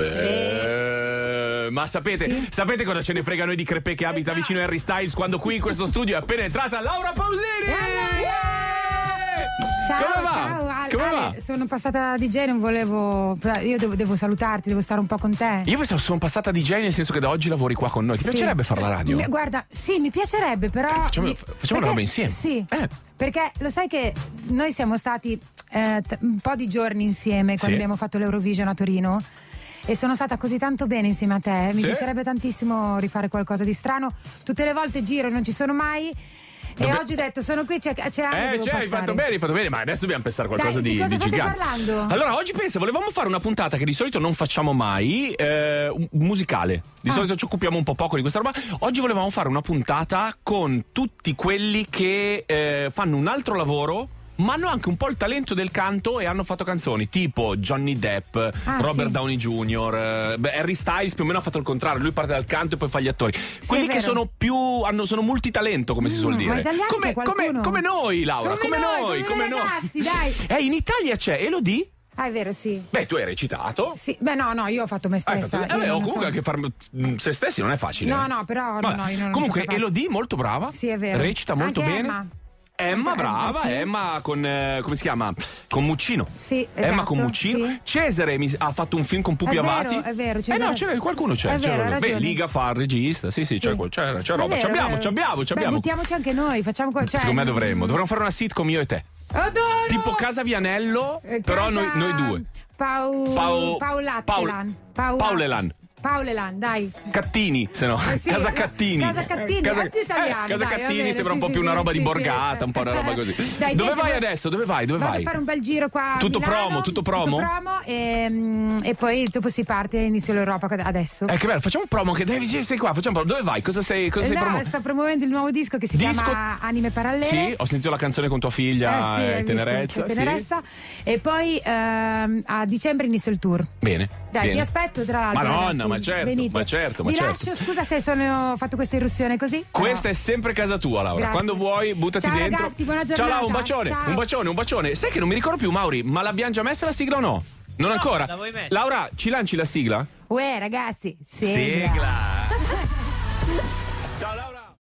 Eh, ma sapete, Sì. sapete cosa ce ne frega noi di Crepè che abita vicino a Harry Styles quando qui in questo studio è appena entrata Laura Pausini? Ciao, Come va? ciao Ale, Come va? Ale, sono passata di DJ, non volevo. Io devo, devo salutarti, devo stare un po' con te. Io pensavo sono passata di genio nel senso che da oggi lavori qua con noi. Ti Sì. piacerebbe fare la radio? Mi- Guarda, sì, mi piacerebbe, però. Facciamo- mi- facciamo una roba insieme. Sì. Eh. Perché lo sai che noi siamo stati eh, t- un po' di giorni insieme quando Sì. abbiamo fatto l'Eurovision a Torino. E sono stata così tanto bene insieme a te. Mi Sì. piacerebbe tantissimo rifare qualcosa di strano. Tutte le volte giro e non ci sono mai. Dove- E oggi ho detto, sono qui, c'è, c'è Ale, Eh, cioè, hai fatto bene, hai fatto bene, ma adesso dobbiamo pensare a qualcosa Dai, di, di cosa state gigante. parlando? Allora, oggi pensa, volevamo fare una puntata che di solito non facciamo mai, eh, musicale. Di Ah. solito ci occupiamo un po' poco di questa roba. Oggi volevamo fare una puntata con tutti quelli che eh, fanno un altro lavoro. Ma hanno anche un po' il talento del canto e hanno fatto canzoni tipo Johnny Depp, Ah, Robert sì. Downey Jr., eh, beh, Harry Styles più o meno ha fatto il contrario, lui parte dal canto e poi fa gli attori. Quelli è che sono più hanno, sono multitalento, come si suol Mm, dire. come, come- come noi, Laura, Come come, noi, noi, come noi ragazzi, dai. Eh, in Italia c'è Elodie. Ah, è vero, sì. Beh, tu hai recitato. Sì, beh, no, no, io ho fatto me Ah, stessa. fatto- eh, beh, oh, so. comunque anche far mm, se stessi non è facile. No, no, però no, no, Comunque. Elodie molto brava. Sì, è vero. Recita molto Anche bene. Emma. Emma, Emma, brava, sì. Emma con eh, come si chiama? Con Muccino. Sì, Emma esatto, con Muccino. sì. Cesare mi- ha fatto un film con Pupi È vero, Avati. è vero, Eh Cesare- no, c'è, qualcuno c'è. È c'è vero, Beh. Liga fa il regista. Sì, sì, c'è, Sì. c'è, c'è È roba. vero, ci abbiamo, vero. ci abbiamo, ci Beh, abbiamo. buttiamoci anche noi, facciamo. Cioè, Secondo me dovremmo. Dovremmo fare una sitcom io e te. Adoro! Tipo Casa Vianello, Eh, però casa- noi, noi due. Pau... Pau- Paulattelan. Paul- Pau- Paulelan. Paulelan, dai. Cattini, se no. Eh sì, Casa Cattini. Casa Cattini, Casa, è più italiano, Casa dai, Cattini bene, sembra un sì, po' sì, più una roba di borgata, un po' una roba così. Dai, Dove vai adesso? Dove vai? Dove Vado vai? a fare un bel giro qua. Tutto Milano, promo, tutto promo? Tutto promo e, mm, e poi dopo si parte, inizio l'Europa adesso. Eh, che bello, facciamo un promo che devi sei qua, facciamo un promo. Dove vai? Cosa sei, cosa Eh, sei no, promo? sta promuovendo il nuovo disco che si Disco- chiama Anime Parallele. Sì, ho sentito la canzone con tua figlia, Eh eh, Tenerezza. tenerezza. E poi ehm, a dicembre inizio il tour. Bene. Dai, vi aspetto tra l'altro. Madonna. Ma certo, Venite. ma certo, ma Vi certo. lascio, scusa se sono, ho fatto questa irruzione così. Questa però- è sempre casa tua, Laura. Grazie. Quando vuoi, buttati Ciao, dentro. ragazzi, buona Ciao, giornata. Laura, un bacione, Ciao. un bacione, un bacione. Sai che non mi ricordo più, Mauri, ma l'abbiamo già messa la sigla o no? Non ancora? la? Laura, ci lanci la sigla? Uè, ragazzi, sigla. Sigla.